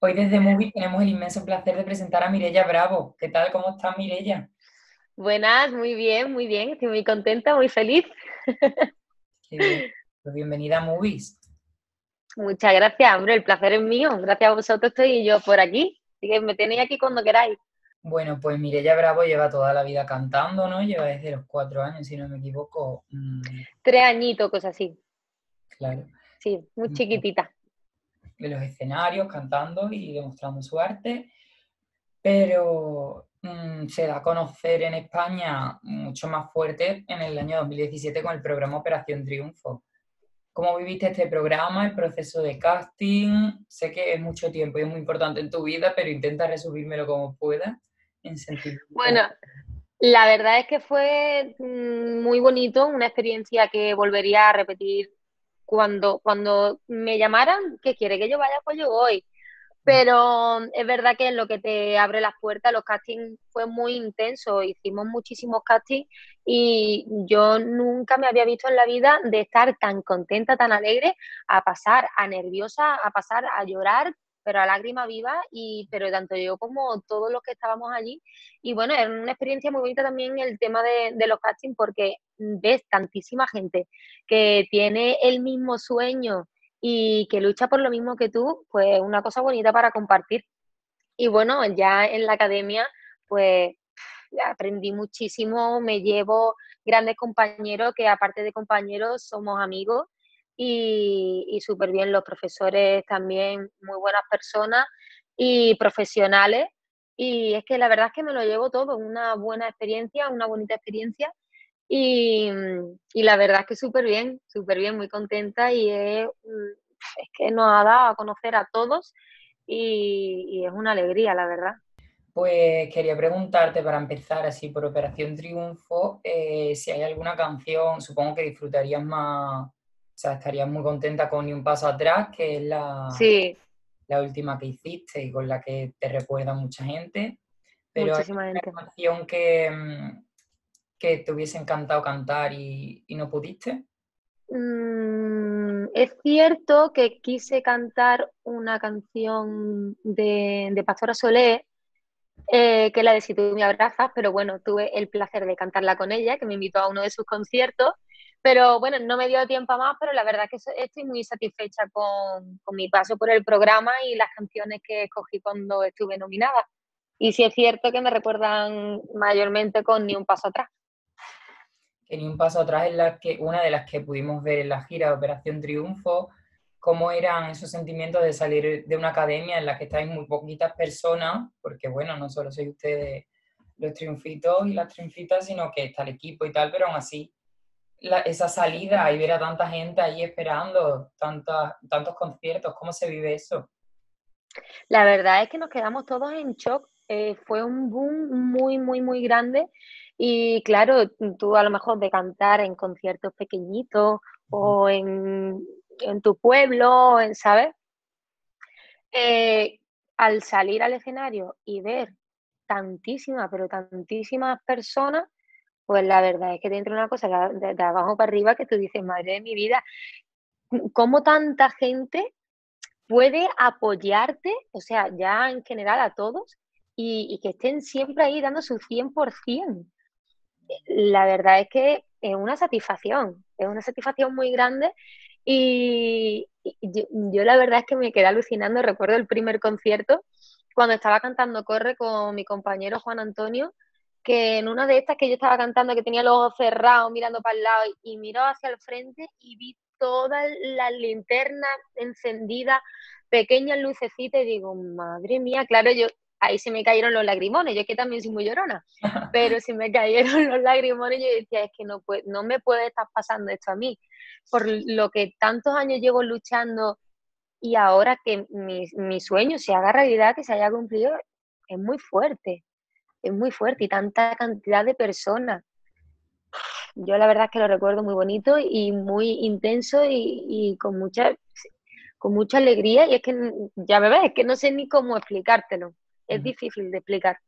Hoy desde Movie tenemos el inmenso placer de presentar a Mirella Bravo. ¿Qué tal? ¿Cómo estás, Mirella? Buenas, muy bien, muy bien. Estoy muy contenta, muy feliz. Qué pues bienvenida a Movies. Muchas gracias, hombre. El placer es mío. Gracias a vosotros estoy yo por aquí. Así que me tenéis aquí cuando queráis. Bueno, pues Mirella Bravo lleva toda la vida cantando, ¿no? Lleva desde los cuatro años, si no me equivoco. Mm. Tres añitos, cosas así. Claro. Sí, muy chiquitita. En los escenarios, cantando y demostrando su arte. Pero mm, se da a conocer en España mucho más fuerte en el año 2017 con el programa Operación Triunfo. ¿Cómo viviste este programa, el proceso de casting? Sé que es mucho tiempo y es muy importante en tu vida, pero intenta resumírmelo como puedas. Bueno, la verdad es que fue mm, muy bonito, una experiencia que volvería a repetir cuando, cuando me llamaran, que quiere que yo vaya, pues yo voy. Pero es verdad que lo que te abre las puertas, los castings fue muy intenso, hicimos muchísimos castings y yo nunca me había visto en la vida de estar tan contenta, tan alegre, a pasar a nerviosa, a pasar a llorar, pero a lágrima viva, y, pero tanto yo como todos los que estábamos allí. Y bueno, es una experiencia muy bonita también el tema de, de los castings, porque ves tantísima gente que tiene el mismo sueño y que lucha por lo mismo que tú, pues una cosa bonita para compartir. Y bueno, ya en la academia, pues aprendí muchísimo, me llevo grandes compañeros que aparte de compañeros somos amigos y, y súper bien los profesores también, muy buenas personas y profesionales. Y es que la verdad es que me lo llevo todo, una buena experiencia, una bonita experiencia. Y, y la verdad es que súper bien, súper bien, muy contenta y es, que nos ha dado a conocer a todos y, y es una alegría, la verdad. Pues quería preguntarte para empezar así por Operación Triunfo, eh, si hay alguna canción, supongo que disfrutarías más o sea, estarías muy contenta con Ni un paso atrás, que es la, la última que hiciste y con la que te recuerda mucha gente. Pero hay una canción que, mm, que te hubiese encantado cantar y, no pudiste. Mm, es cierto que quise cantar una canción de, de Pastora Solé, eh, que la de Si tú me abrazas, pero bueno, tuve el placer de cantarla con ella, que me invitó a uno de sus conciertos pero bueno, no me dio tiempo a más, pero la verdad es que estoy muy satisfecha con, con, mi paso por el programa y las canciones que escogí cuando estuve nominada. Y sí es cierto que me recuerdan mayormente con Ni un paso atrás. Que Ni un paso atrás es la que, una de las que pudimos ver en la gira Operación Triunfo, cómo eran esos sentimientos de salir de una academia en la que estáis muy poquitas personas, porque bueno, no solo sois ustedes los triunfitos y las triunfitas, sino que está el equipo y tal, pero aún así esa salida y ver a tanta gente ahí esperando, tantos conciertos, ¿cómo se vive eso? La verdad es que nos quedamos todos en shock. Eh, fue un boom muy, muy, muy grande. Y claro, tú a lo mejor de cantar en conciertos pequeñitos o en, tu pueblo, en, ¿sabes? Eh, al salir al escenario y ver tantísimas, pero tantísimas personas, pues la verdad es que dentro de una cosa de, abajo para arriba que tú dices, madre de mi vida, ¿cómo tanta gente puede apoyarte, o sea, ya en general a todos, y, que estén siempre ahí dando su 100%? La verdad es que es una satisfacción, es una satisfacción muy grande y, yo, yo, la verdad es que me quedé alucinando, recuerdo el primer concierto cuando estaba cantando Corre con mi compañero Juan Antonio, que en una de estas que yo estaba cantando, que tenía los ojos cerrados, mirando para el lado, y, miró hacia el frente y vi todas las linternas encendidas, pequeñas lucecitas, y digo, madre mía, claro, yo ahí se me cayeron los lagrimones, yo es que también soy muy llorona, pero se me cayeron los lagrimones, yo decía, es que no, puede, no me puede estar pasando esto a mí, por lo que tantos años llevo luchando y ahora que mi, mi sueño se haga realidad, que se haya cumplido, es muy fuerte es muy fuerte y tanta cantidad de personas. Yo la verdad es que lo recuerdo muy bonito y muy intenso y, con mucha con mucha alegría y es que ya me ves, es que no sé ni cómo explicártelo. Es difícil de explicar.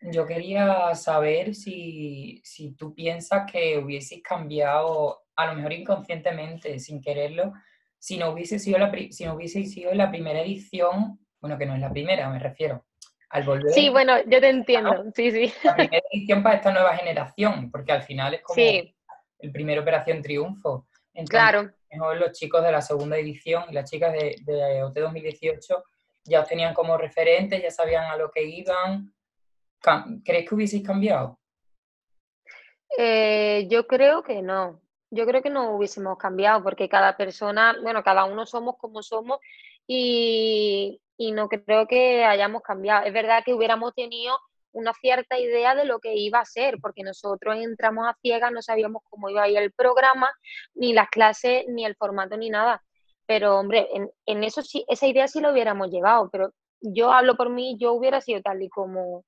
Yo quería saber si, si tú piensas que hubieses cambiado, a lo mejor inconscientemente, sin quererlo, si no hubiese sido la, si no hubiese sido la primera edición bueno, que no es la primera, me refiero, al volver. Sí, bueno, yo te entiendo, sí, sí. La primera edición para esta nueva generación, porque al final es como el primer Operación Triunfo. claro. Mejor los chicos de la segunda edición y las chicas de, de OT 2018 ya os tenían como referentes, ya sabían a lo que iban. ¿Crees que hubieseis cambiado? Eh, yo creo que no. Yo creo que no hubiésemos cambiado porque cada persona, bueno, cada uno somos como somos y, no creo que hayamos cambiado. Es verdad que hubiéramos tenido una cierta idea de lo que iba a ser, porque nosotros entramos a ciegas, no sabíamos cómo iba a ir el programa, ni las clases, ni el formato, ni nada. Pero, hombre, en, eso sí, esa idea sí lo hubiéramos llevado, pero yo hablo por mí, yo hubiera sido tal y como,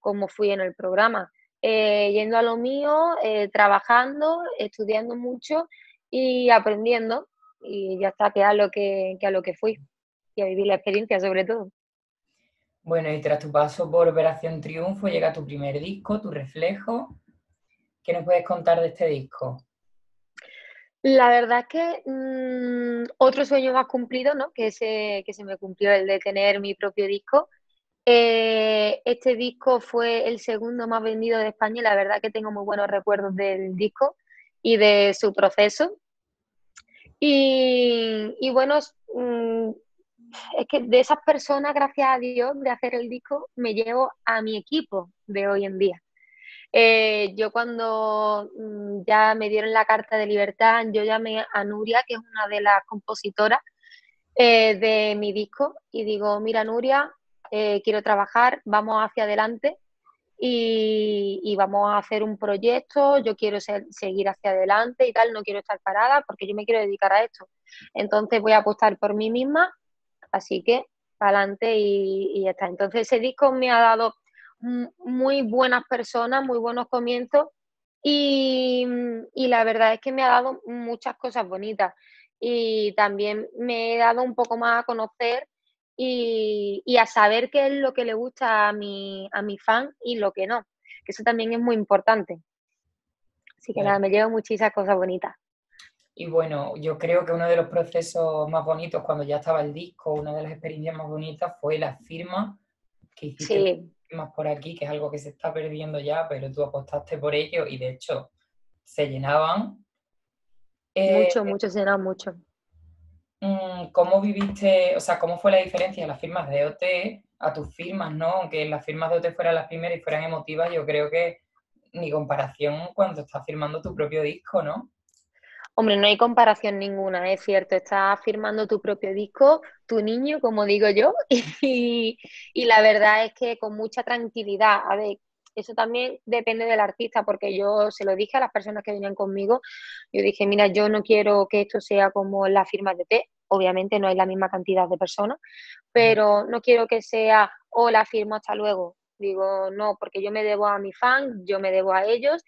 como fui en el programa. Eh, yendo a lo mío, eh, trabajando, estudiando mucho y aprendiendo. Y ya está, que a lo que, a lo que fui y a vivir la experiencia sobre todo. Bueno, y tras tu paso por Operación Triunfo llega tu primer disco, Tu Reflejo. ¿Qué nos puedes contar de este disco? La verdad es que mm, otro sueño más cumplido, ¿no? Que se, que se me cumplió el de tener mi propio disco. Eh, este disco fue el segundo más vendido de España y la verdad que tengo muy buenos recuerdos del disco y de su proceso. Y, bueno, mm, es que de esas personas, gracias a Dios, de hacer el disco, me llevo a mi equipo de hoy en día. Eh, yo cuando mm, ya me dieron la carta de libertad, yo llamé a Nuria, que es una de las compositoras eh, de mi disco, y digo, mira Nuria, eh, quiero trabajar, vamos hacia adelante y, vamos a hacer un proyecto, yo quiero seguir hacia adelante y tal, no quiero estar parada porque yo me quiero dedicar a esto. Entonces voy a apostar por mí misma, así que adelante y, y ya está. Entonces ese disco me ha dado muy buenas personas, muy buenos comienzos y, y, la verdad es que me ha dado muchas cosas bonitas y también me he dado un poco más a conocer y, a saber qué es lo que le gusta a mi, a mi fan y lo que no, que eso también es muy importante. Así que nada, me llevo muchísimas cosas bonitas. Y bueno, yo creo que uno de los procesos más bonitos cuando ya estaba el disco, una de las experiencias más bonitas fue la firma que hiciste más por aquí, que es algo que se está perdiendo ya, pero tú apostaste por ello y de hecho se llenaban. mucho, eh, mucho, se llenaban mucho. Mm, ¿Cómo viviste, o sea, cómo fue la diferencia de las firmas de OT a tus firmas, ¿no? Aunque las firmas de OT fueran las primeras y fueran emotivas, yo creo que ni comparación cuando estás firmando tu propio disco, ¿no? Hombre, no hay comparación ninguna, es cierto, estás firmando tu propio disco, tu niño, como digo yo, y, y la verdad es que con mucha tranquilidad. A ver, eso también depende del artista, porque yo se lo dije a las personas que venían conmigo, yo dije, mira, yo no quiero que esto sea como la firma de T, obviamente no hay la misma cantidad de personas, pero no quiero que sea, hola, firmo, hasta luego. Digo, no, porque yo me debo a mi fan, yo me debo a ellos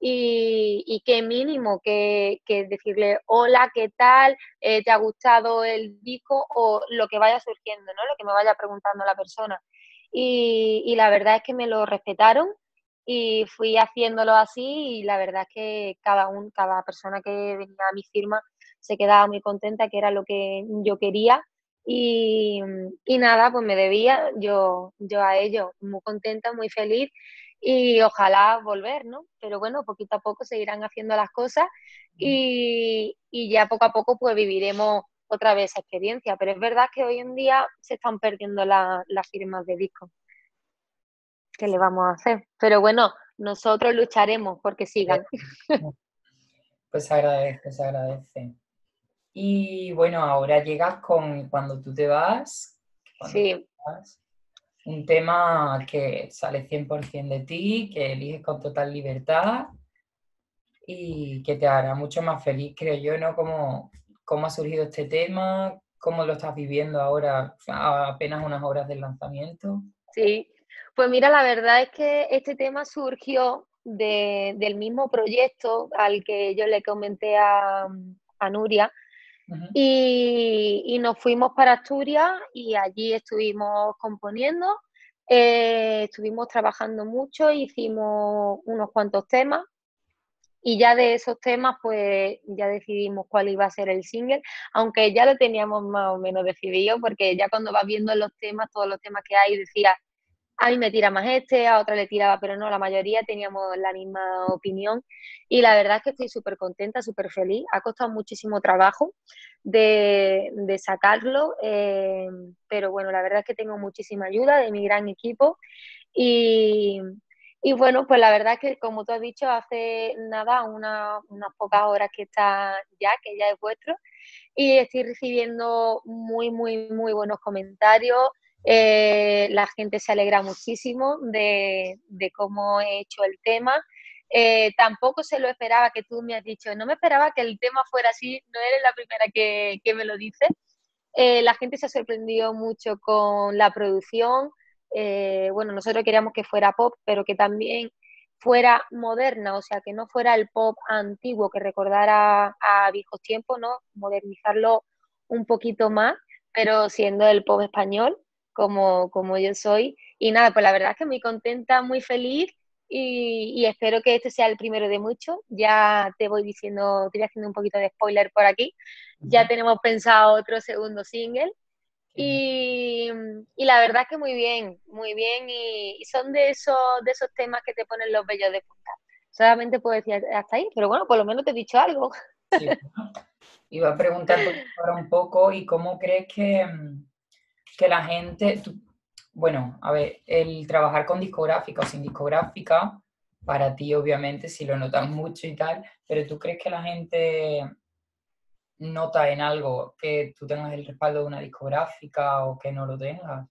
y, y, qué mínimo que, que, decirle hola, ¿qué tal? Eh, ¿Te ha gustado el disco? O lo que vaya surgiendo, ¿no? Lo que me vaya preguntando la persona y, la verdad es que me lo respetaron y fui haciéndolo así y la verdad es que cada, un, cada persona que venía a mi firma se quedaba muy contenta, que era lo que yo quería y, nada, pues me debía yo, yo a ello, muy contenta, muy feliz y ojalá volver, ¿no? Pero bueno, poquito a poco seguirán haciendo las cosas y, y ya poco a poco pues viviremos otra vez esa experiencia. Pero es verdad que hoy en día se están perdiendo las firmas de discos. ¿Qué le vamos a hacer? Pero bueno, nosotros lucharemos porque sigan. Pues se agradece, se agradece. Y bueno, ahora llegas con cuando tú te vas. sí. Un tema que sale 100% de ti, que eliges con total libertad y que te hará mucho más feliz, creo yo, ¿no? Como cómo ha surgido este tema, cómo lo estás viviendo ahora, a apenas unas horas del lanzamiento. Sí, pues mira, la verdad es que este tema surgió del mismo proyecto al que yo le comenté a, Nuria. Y, nos fuimos para Asturias y allí estuvimos componiendo, eh, estuvimos trabajando mucho, hicimos unos cuantos temas y ya de esos temas, pues ya decidimos cuál iba a ser el single, aunque ya lo teníamos más o menos decidido, porque ya cuando vas viendo los temas, todos los temas que hay, decía, a mí me tira más este, a otra le tiraba, pero no, la mayoría teníamos la misma opinión. Y la verdad es que estoy súper contenta, súper feliz. Ha costado muchísimo trabajo de, sacarlo, eh, pero bueno, la verdad es que tengo muchísima ayuda de mi gran equipo. Y, y bueno, pues la verdad es que como tú has dicho, hace nada, unas pocas horas que está ya, que ya es vuestro, y estoy recibiendo muy, muy, muy buenos comentarios eh, la gente se alegra muchísimo de, cómo he hecho el tema. Eh, tampoco se lo esperaba que tú me has dicho, no me esperaba que el tema fuera así, no eres la primera que, me lo dice. Eh, la gente se ha sorprendido mucho con la producción. bueno, nosotros queríamos que fuera pop, pero que también fuera moderna, o sea, que no fuera el pop antiguo, que recordara a viejos tiempos, ¿no? Modernizarlo un poquito más, pero siendo el pop español como, como yo soy. Y nada, pues la verdad es que muy contenta, muy feliz y, espero que este sea el primero de muchos. Ya te voy diciendo, te voy haciendo un poquito de spoiler por aquí. Ya tenemos pensado otro segundo single. Y, y, la verdad es que muy bien, muy bien. Y, son de esos, de esos temas que te ponen los bellos de punta. Solamente puedo decir hasta ahí, pero bueno, por lo menos te he dicho algo. Iba a preguntar ahora un poco, ¿y cómo crees que, que la gente, bueno, a ver, el trabajar con discográfica o sin discográfica, para ti obviamente si lo notas mucho y tal, pero tú crees que la gente nota en algo que tú tengas el respaldo de una discográfica o que no lo tengas?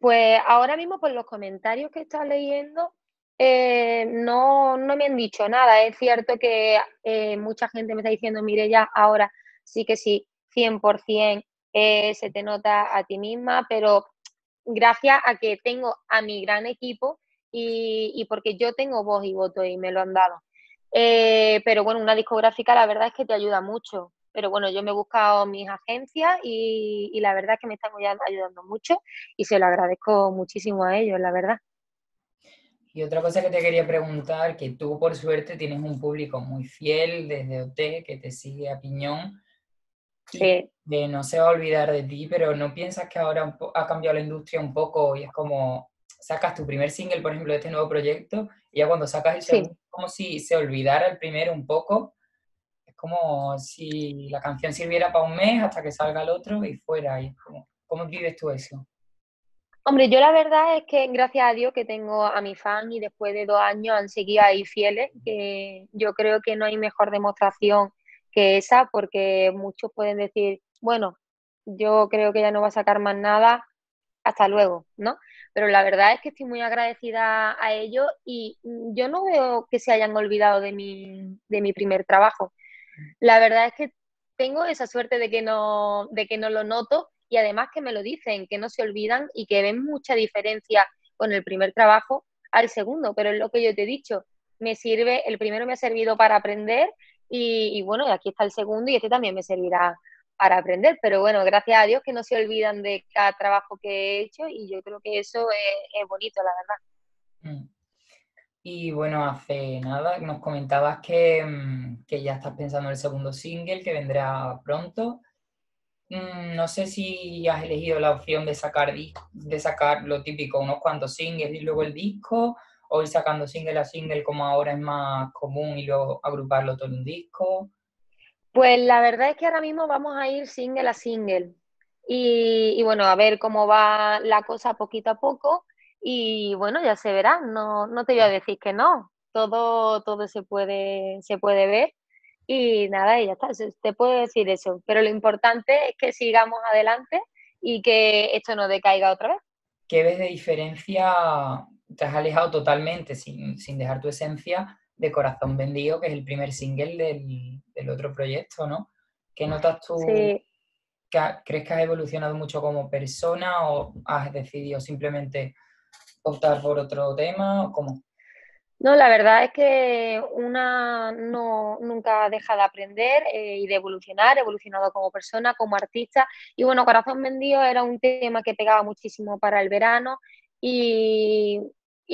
Pues ahora mismo por los comentarios que estás leyendo, eh, no, no, me han dicho nada. Es cierto que eh, mucha gente me está diciendo, mire ya, ahora sí que sí, 100% eh, se te nota a ti misma, pero gracias a que tengo a mi gran equipo y, porque yo tengo voz y voto y me lo han dado. Eh, pero bueno, una discográfica la verdad es que te ayuda mucho. Pero bueno, yo me he buscado mis agencias y, y la verdad es que me están ayudando mucho y se lo agradezco muchísimo a ellos, la verdad. Y otra cosa que te quería preguntar, que tú por suerte tienes un público muy fiel desde OT, que te sigue a piñón, Sí. De no se va a olvidar de ti, pero ¿no piensas que ahora ha cambiado la industria un poco y es como sacas tu primer single, por ejemplo, de este nuevo proyecto, y ya cuando sacas el segundo, como si se olvidara el primero un poco? Es como si la canción sirviera para un mes hasta que salga el otro y fuera. Y como, ¿Cómo vives tú eso? Hombre, yo la verdad es que gracias a Dios que tengo a mi fan y después de dos años han seguido ahí fieles, que yo creo que no hay mejor demostración que esa, porque muchos pueden decir, bueno, yo creo que ya no va a sacar más nada, hasta luego, ¿no? Pero la verdad es que estoy muy agradecida a ellos y yo no veo que se hayan olvidado de mi, de mi primer trabajo. La verdad es que tengo esa suerte de que, no, de que no lo noto y además que me lo dicen, que no se olvidan y que ven mucha diferencia con el primer trabajo al segundo, pero es lo que yo te he dicho, me sirve, el primero me ha servido para aprender y, bueno, aquí está el segundo y este también me servirá para aprender. Pero bueno, gracias a Dios que no se olvidan de cada trabajo que he hecho y yo creo que eso es, bonito, la verdad. Mm. Y bueno, hace nada nos comentabas que, mm, que, ya estás pensando en el segundo single que vendrá pronto. Mm, no sé si has elegido la opción de sacar, de sacar lo típico, unos cuantos singles y luego el disco, o ir sacando single a single como ahora es más común y luego agruparlo todo en un disco? Pues la verdad es que ahora mismo vamos a ir single a single. Y, bueno, a ver cómo va la cosa poquito a poco. Y bueno, ya se verá, no, no te voy a decir que no. Todo, todo se puede, se puede ver. Y nada, y ya está, te puedo decir eso. Pero lo importante es que sigamos adelante y que esto no decaiga otra vez. ¿Qué ves de diferencia te has alejado totalmente, sin, dejar tu esencia, de Corazón Vendido, que es el primer single del, otro proyecto, ¿no? ¿Qué notas tú? ¿Crees que has evolucionado mucho como persona o has decidido simplemente optar por otro tema? ¿Cómo? No, la verdad es que una no, nunca deja de aprender eh, y de evolucionar, he evolucionado como persona, como artista. Y bueno, Corazón Vendido era un tema que pegaba muchísimo para el verano y,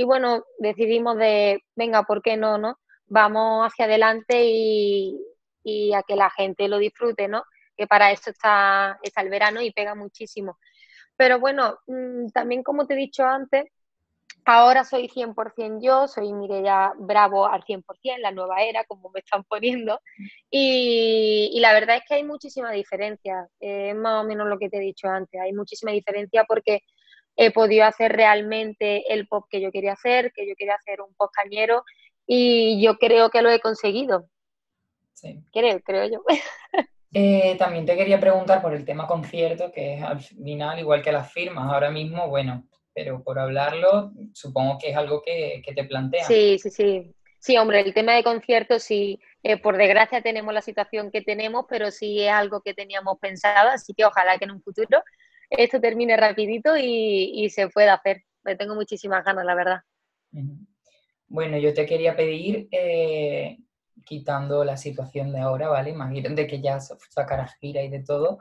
bueno, decidimos de, venga, ¿por qué no, no? vamos hacia adelante y, y a que la gente lo disfrute, ¿no? Que para eso está, está el verano y pega muchísimo. Pero bueno, mm, también como te he dicho antes, ahora soy 100% yo, soy Mireia Bravo al 100%, la nueva era, como me están poniendo. Y, la verdad es que hay muchísima diferencia, es más o menos lo que te he dicho antes, hay muchísima diferencia porque he podido hacer realmente el pop que yo quería hacer, que yo quería hacer un pop cañero y yo creo que lo he conseguido. Sí. Creo, creo yo. Eh, también te quería preguntar por el tema concierto, que es al final igual que las firmas, ahora mismo, bueno, pero por hablarlo, supongo que es algo que, te plantea. Sí, sí, sí. Sí, hombre, el tema de conciertos, sí, eh, por desgracia tenemos la situación que tenemos, pero sí es algo que teníamos pensado, así que ojalá que en un futuro esto termine rapidito y, se pueda hacer. Me tengo muchísimas ganas, la verdad. Bueno, yo te quería pedir eh, quitando la situación de ahora, ¿vale? Imagínate que ya sacarás gira y de todo.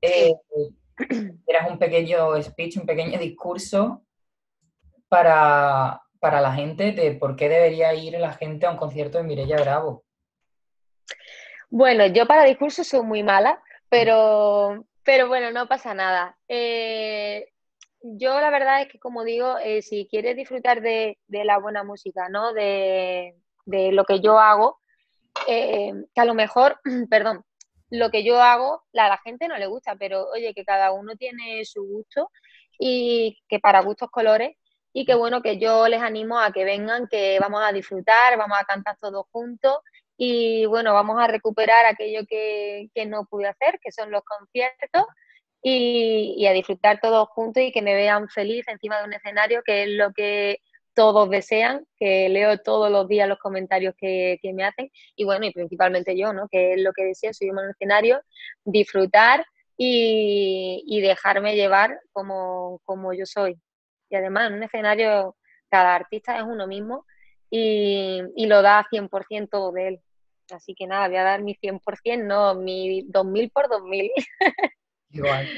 Eh, eras un pequeño speech, un pequeño discurso para, la gente de por qué debería ir la gente a un concierto de Mirella Bravo. Bueno, yo para discursos soy muy mala, pero, pero bueno, no pasa nada. Eh, yo la verdad es que, como digo, eh, si quieres disfrutar de, la buena música, ¿no? De, de lo que yo hago, eh, que a lo mejor, perdón, lo que yo hago a la gente no le gusta, pero oye, que cada uno tiene su gusto y que para gustos colores y que bueno, que yo les animo a que vengan, que vamos a disfrutar, vamos a cantar todos juntos y bueno, vamos a recuperar aquello que, no pude hacer, que son los conciertos y, y a disfrutar todos juntos y que me vean feliz encima de un escenario, que es lo que todos desean, que leo todos los días los comentarios que, me hacen y bueno, y principalmente yo, ¿no? Que es lo que deseo, subirme al escenario, disfrutar y, dejarme llevar como, como, yo soy. Y además en un escenario cada artista es uno mismo y, lo da 100% todo de él. Así que nada, voy a dar mi 100%, no mi 2000 por 2000. Igual.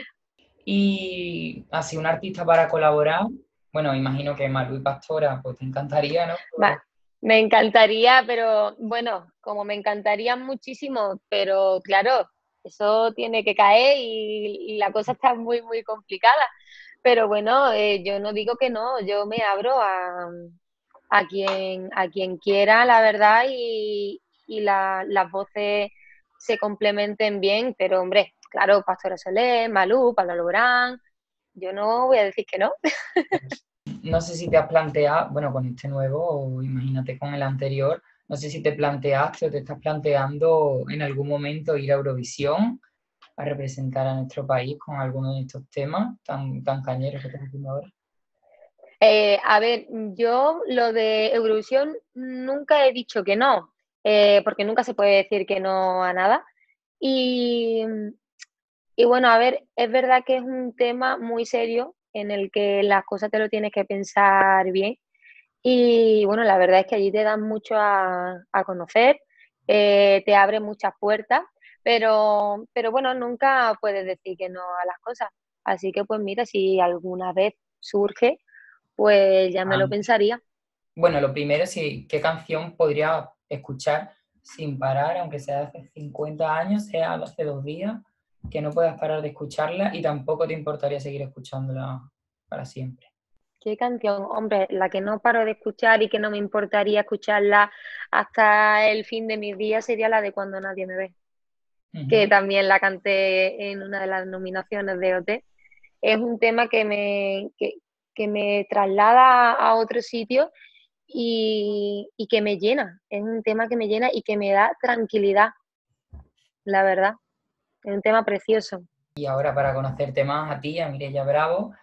Y así un artista para colaborar, bueno, imagino que Maru y Pastora, pues te encantaría, ¿no? me encantaría, pero bueno, como me encantaría muchísimo, pero claro, eso tiene que caer y, la cosa está muy, muy complicada. Pero bueno, eh, yo no digo que no, yo me abro a, quien, a quien quiera, la verdad, y, las voces se complementen bien, pero hombre, claro, Pastora Solé, Malú, Pablo Lorán, yo no voy a decir que no. No sé si te has planteado, bueno, con este nuevo, o imagínate con el anterior, no sé si te planteaste o te estás planteando en algún momento ir a Eurovisión a representar a nuestro país con alguno de estos temas tan, tan cañeros que estás haciendo ahora. Eh, a ver, yo lo de Eurovisión nunca he dicho que no, eh, porque nunca se puede decir que no a nada. Y bueno, a ver, es verdad que es un tema muy serio en el que las cosas te lo tienes que pensar bien. Y bueno, la verdad es que allí te dan mucho a, conocer, eh, te abre muchas puertas, pero, pero bueno, nunca puedes decir que no a las cosas. Así que pues mira, si alguna vez surge, pues ya me lo ah. pensaría. Bueno, lo primero, sí, ¿qué canción podría escuchar sin parar, aunque sea hace 50 años, sea hace dos días? que no puedas parar de escucharla y tampoco te importaría seguir escuchándola para siempre. ¿Qué canción? Hombre, la que no paro de escuchar y que no me importaría escucharla hasta el fin de mis días sería la de Cuando nadie me ve, que también la canté en una de las nominaciones de OT. Es un tema que me, que, me traslada a otro sitio y, y que me llena. Es un tema que me llena y que me da tranquilidad, la verdad. Es un tema precioso. Y ahora para conocerte más a ti, a Mireia Bravo,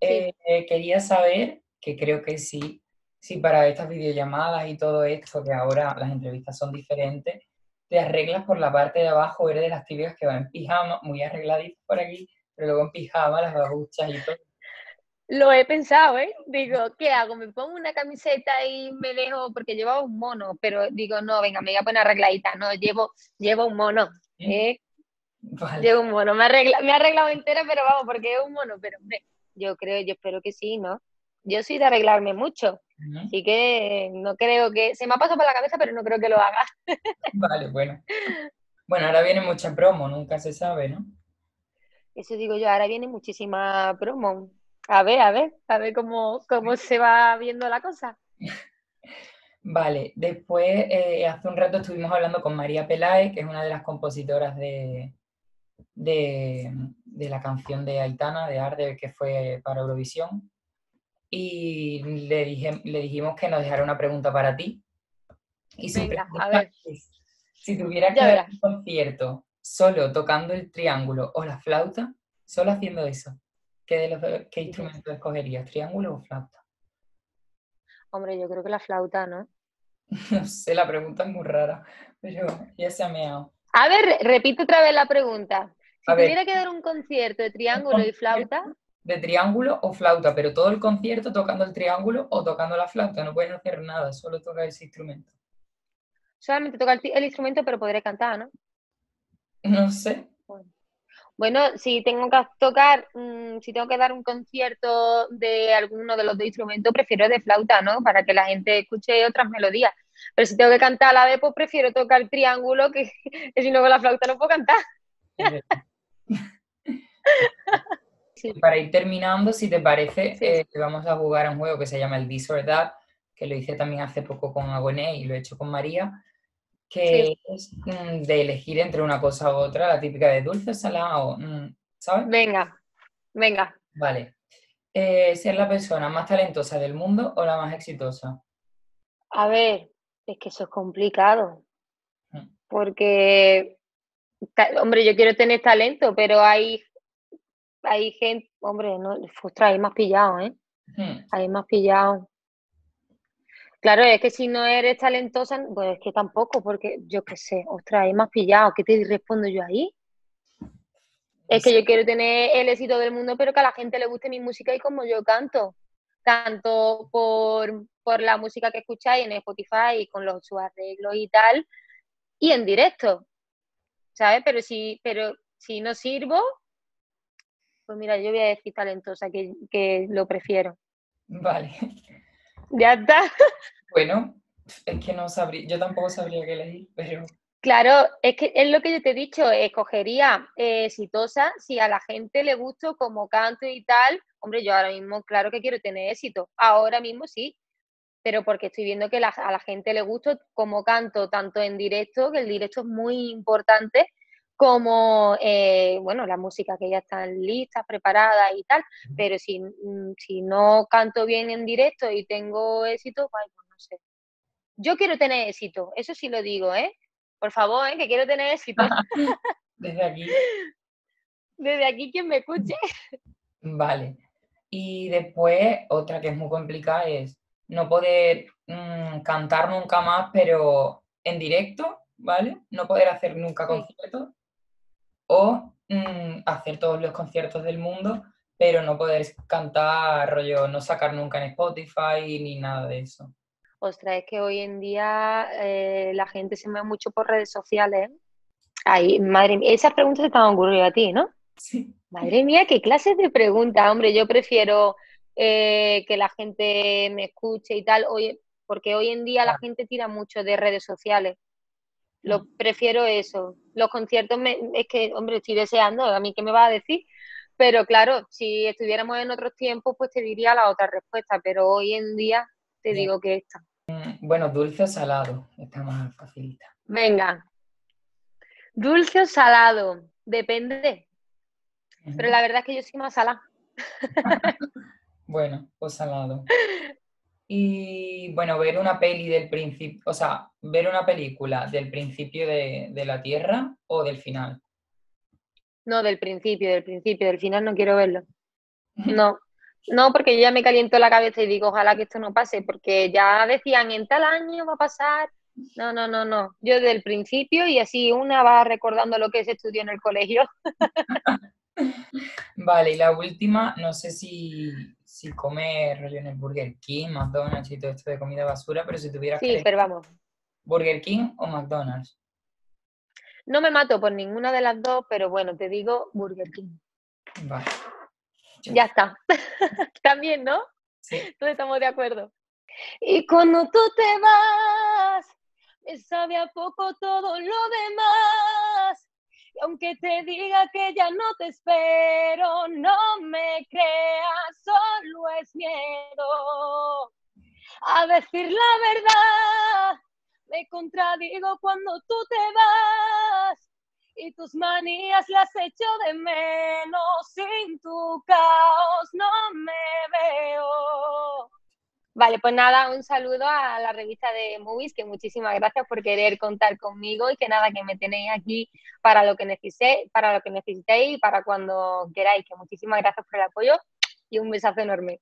eh, quería saber, que creo que sí, si para estas videollamadas y todo esto, que ahora las entrevistas son diferentes, te arreglas por la parte de abajo, eres de las típicas que van en pijama, muy arregladitas por aquí, pero luego en pijama, las babuchas y todo. Lo he pensado, ¿eh? Digo, ¿qué hago? ¿Me pongo una camiseta y me dejo? Porque llevaba un mono, pero digo, no, venga, me voy a poner arregladita. No, llevo, llevo un mono. ¿eh? Vale. un mono, me, arregla, me ha arreglado entera, pero vamos, porque es un mono, pero hombre, yo creo, yo espero que sí, ¿no? yo soy de arreglarme mucho. Así que no creo que. Se me ha pasado por la cabeza, pero no creo que lo haga. Vale, bueno. Bueno, ahora viene mucha promo, nunca se sabe, ¿no? Eso digo yo, ahora viene muchísima promo. A ver, a ver, a ver cómo, cómo se va viendo la cosa. Vale, después eh, hace un rato estuvimos hablando con María Peláez, que es una de las compositoras de, de, la canción de Aitana, de Arde, que fue para Eurovisión. Y le, dije, le dijimos que nos dejara una pregunta para ti. Y Venga, a ver. si tuvieras que dar un concierto solo tocando el triángulo o la flauta, solo haciendo eso, ¿qué, de los, qué instrumento escogerías, triángulo o flauta? Hombre, yo creo que la flauta, ¿no? No sé, la pregunta es muy rara, pero ya se ha meado. A ver, repito otra vez la pregunta. Si tuviera que dar un concierto de triángulo y flauta. De triángulo o flauta, pero todo el concierto tocando el triángulo o tocando la flauta, no puedes hacer nada, solo tocar ese instrumento. Solamente tocar el, instrumento, pero podré cantar, ¿no? No sé. Bueno, si tengo que tocar, mm, si tengo que dar un concierto de alguno de los dos instrumentos, prefiero de flauta, ¿no? Para que la gente escuche otras melodías. Pero si tengo que cantar a la vez, pues prefiero tocar el triángulo, que, si no con la flauta no puedo cantar. Para ir terminando, si te parece, eh, vamos a jugar a un juego que se llama el This or That, que lo hice también hace poco con Agoné y lo he hecho con María, que es mm, de elegir entre una cosa u otra, la típica de dulce, salado, mm, ¿sabes? Venga, venga. Vale. Eh, ¿Ser la persona más talentosa del mundo o la más exitosa? A ver, es que eso es complicado. Mm. Porque, hombre, yo quiero tener talento, pero hay, hay gente, hombre, no, ostras, hay más pillado, ¿eh? Hay más pillado. Claro, es que si no eres talentosa, pues es que tampoco, porque yo qué sé, ostras, hay más pillado, ¿qué te respondo yo ahí? Es que yo quiero tener el éxito del mundo, pero que a la gente le guste mi música y como yo canto. Tanto por, la música que escucháis en Spotify y con los sus arreglos y tal, y en directo. ¿Sabes? Pero si, pero si no sirvo, pues mira, yo voy a decir talentosa, que, que lo prefiero. Vale. Ya está. Bueno, es que no sabría, yo tampoco sabría qué elegir, pero... Claro, es que es lo que yo te he dicho, escogería eh, exitosa si a la gente le gusto como canto y tal. Hombre, yo ahora mismo, claro que quiero tener éxito. Ahora mismo sí, pero porque estoy viendo que a la gente le gusta como canto, tanto en directo, que el directo es muy importante, como, eh, bueno, la música que ya están listas, preparadas y tal, pero si, mm, si no canto bien en directo y tengo éxito, pues no sé. Yo quiero tener éxito, eso sí lo digo, ¿eh? Por favor, ¿eh? que quiero tener éxito. Desde aquí. Desde aquí quien me escuche. Vale. Y después, otra que es muy complicada es no poder mm, cantar nunca más, pero en directo, ¿vale? No poder hacer nunca conciertos o mm, hacer todos los conciertos del mundo, pero no poder cantar, rollo, no sacar nunca en Spotify ni nada de eso. Ostras, es que hoy en día eh, la gente se mueve mucho por redes sociales. Ay, madre mía, esas preguntas te estaban ocurriendo a ti, ¿no? Sí. Madre mía, qué clases de preguntas. Hombre, yo prefiero eh, que la gente me escuche y tal, hoy, porque hoy en día la gente tira mucho de redes sociales. Lo prefiero eso. Los conciertos es que, hombre, estoy deseando, a mí qué me va a decir. Pero claro, si estuviéramos en otros tiempos, pues te diría la otra respuesta, pero hoy en día te digo que esta. Mm, bueno, dulce o salado, está más facilita. Venga. Dulce o salado, depende. Pero la verdad es que yo soy más salada. bueno, o salado. Y bueno, ver una peli del principio, o sea, ver una película del principio de, la Tierra o del final. No, del principio, del principio, del final no quiero verlo. No, no, porque ya me caliento la cabeza y digo, ojalá que esto no pase, porque ya decían, en tal año va a pasar. No, no, no, no. Yo del principio y así una va recordando lo que se estudió en el colegio. vale, y la última, no sé si, si comer rollo en el Burger King, McDonald's y todo esto de comida basura, pero si tuvieras sí, pero vamos. ¿Burger King o McDonald's? No me mato por ninguna de las dos, pero bueno, te digo Burger King. Vale. Ya está. También, ¿no? Sí. Todos estamos de acuerdo. Y cuando tú te vas, me sabe a poco todo lo demás. Y aunque te diga que ya no te espero, no me creas, solo es miedo. A decir la verdad, me contradigo cuando tú te vas y tus manías las echo de menos. Sin tu caos no me veo. Vale, pues nada, un saludo a la revista de Movies, que muchísimas gracias por querer contar conmigo y que nada, que me tenéis aquí para lo que necesitéis, para lo que necesitéis y para cuando queráis. Que muchísimas gracias por el apoyo y un besazo enorme.